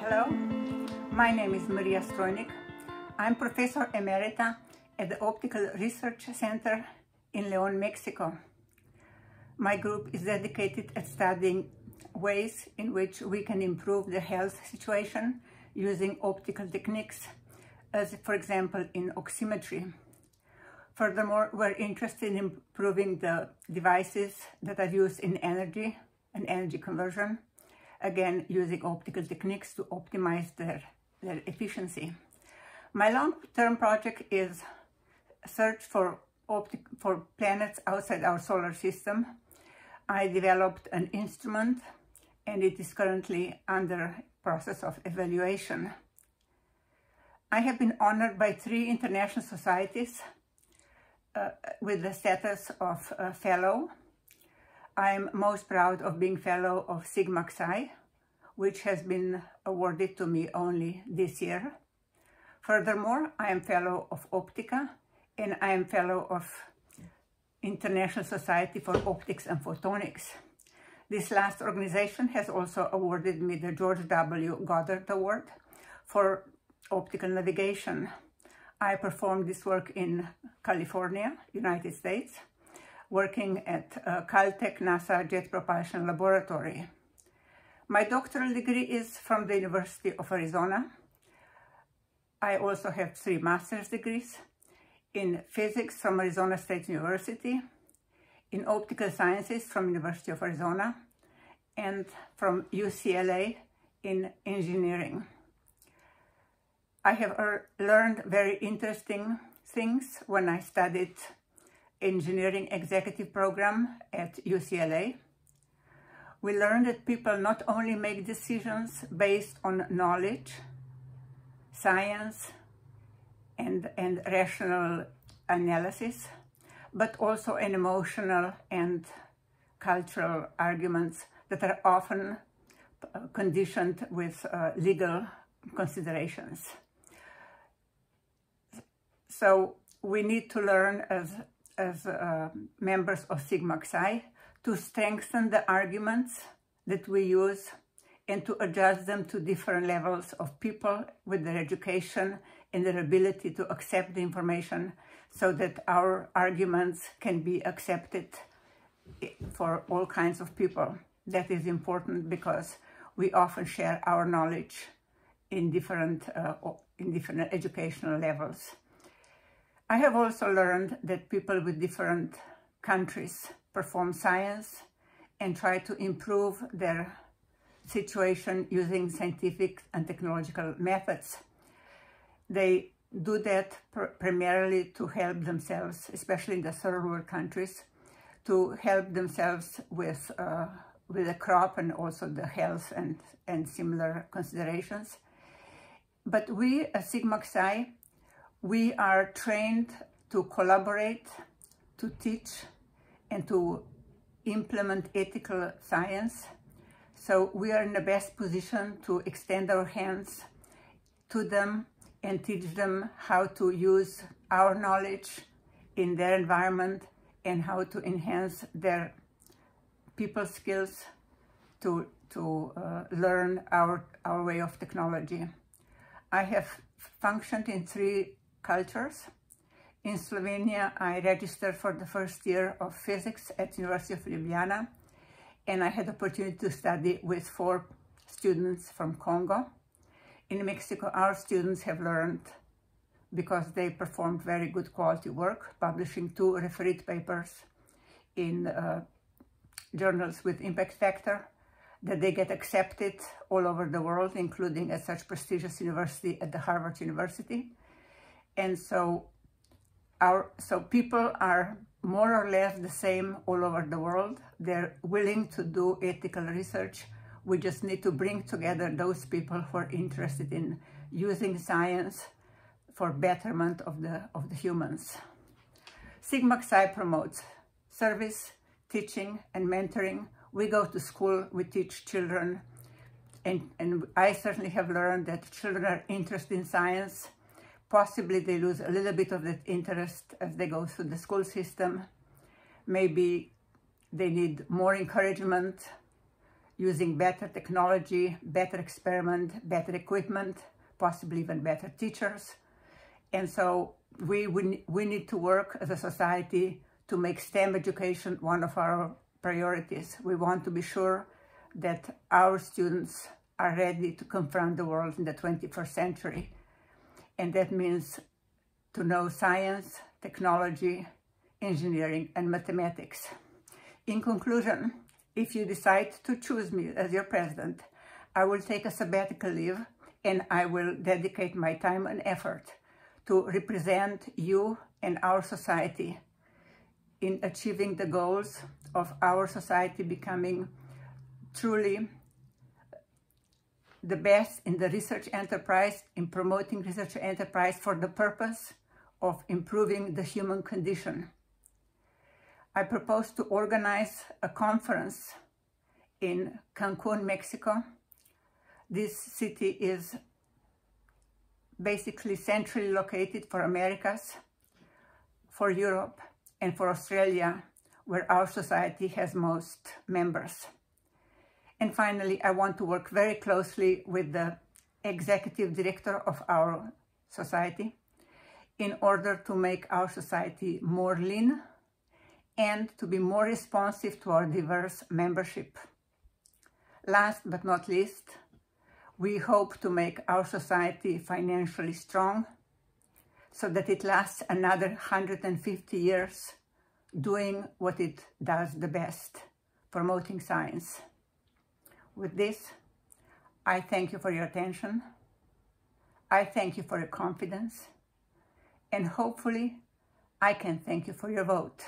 Hello, my name is Marija Strojnik. I'm Professor Emerita at the Optical Research Center in Leon, Mexico. My group is dedicated at studying ways in which we can improve the health situation using optical techniques, as for example in oximetry. Furthermore, we're interested in improving the devices that are used in energy and energy conversion, again using optical techniques to optimize their, their efficiency. My long-term project is search for, for planets outside our solar system. I developed an instrument and it is currently under process of evaluation. I have been honored by three international societies uh, with the status of fellow. I'm most proud of being fellow of Sigma Xi, which has been awarded to me only this year. Furthermore, I am fellow of Optica and I am fellow of International Society for Optics and Photonics. This last organization has also awarded me the George W. Goddard Award for optical navigation. I performed this work in California, United States, working at uh, Caltech NASA Jet Propulsion Laboratory. My doctoral degree is from the University of Arizona. I also have three master's degrees in physics from Arizona State University, in optical sciences from University of Arizona and from UCLA in engineering. I have er learned very interesting things when I studied engineering executive program at UCLA. We learned that people not only make decisions based on knowledge, science, and, and rational analysis, but also an emotional and cultural arguments that are often uh, conditioned with uh, legal considerations. So we need to learn as, as uh, members of Sigma Xi to strengthen the arguments that we use and to adjust them to different levels of people with their education and their ability to accept the information so that our arguments can be accepted for all kinds of people. That is important because we often share our knowledge in different, uh, in different educational levels. I have also learned that people with different countries perform science and try to improve their situation using scientific and technological methods. They do that pr primarily to help themselves, especially in the third world countries, to help themselves with, uh, with the crop and also the health and, and similar considerations. But we Sigma Xi, we are trained to collaborate, to teach, and to implement ethical science. So we are in the best position to extend our hands to them and teach them how to use our knowledge in their environment and how to enhance their people skills to, to uh, learn our, our way of technology. I have functioned in three cultures. In Slovenia, I registered for the first year of physics at University of Ljubljana, and I had opportunity to study with four students from Congo. In Mexico, our students have learned because they performed very good quality work, publishing two refereed papers in uh, journals with impact factor, that they get accepted all over the world, including at such prestigious university at the Harvard University. And so our so people are more or less the same all over the world. They're willing to do ethical research we just need to bring together those people who are interested in using science for betterment of the, of the humans. Sigma Xi promotes service, teaching, and mentoring. We go to school, we teach children, and, and I certainly have learned that children are interested in science. Possibly they lose a little bit of that interest as they go through the school system. Maybe they need more encouragement, using better technology, better experiment, better equipment, possibly even better teachers. And so we, we, we need to work as a society to make STEM education one of our priorities. We want to be sure that our students are ready to confront the world in the 21st century. And that means to know science, technology, engineering, and mathematics. In conclusion, if you decide to choose me as your president, I will take a sabbatical leave and I will dedicate my time and effort to represent you and our society in achieving the goals of our society becoming truly the best in the research enterprise, in promoting research enterprise for the purpose of improving the human condition. I propose to organize a conference in Cancun, Mexico. This city is basically centrally located for Americas, for Europe, and for Australia, where our society has most members. And finally, I want to work very closely with the executive director of our society in order to make our society more lean, and to be more responsive to our diverse membership. Last but not least, we hope to make our society financially strong so that it lasts another 150 years doing what it does the best, promoting science. With this, I thank you for your attention. I thank you for your confidence. And hopefully, I can thank you for your vote.